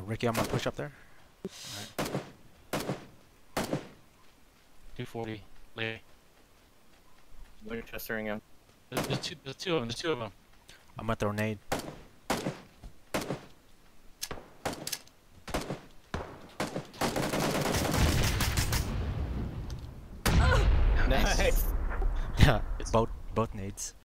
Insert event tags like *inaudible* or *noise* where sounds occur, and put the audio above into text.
Uh, Ricky, I'm gonna push up there. 240. Lady. Winchestering him. There's, there's two. There's two of them. There's two of them. I'm gonna throw a nade. Nice. *laughs* Yeah, both both nades.